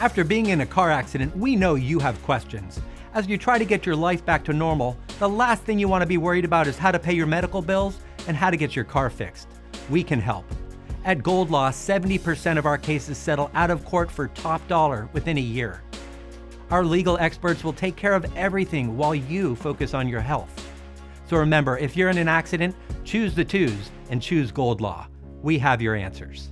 After being in a car accident, we know you have questions. As you try to get your life back to normal, the last thing you want to be worried about is how to pay your medical bills and how to get your car fixed. We can help. At Gold Law, 70% of our cases settle out of court for top dollar within a year. Our legal experts will take care of everything while you focus on your health. So remember, if you're in an accident, choose the twos and choose Gold Law. We have your answers.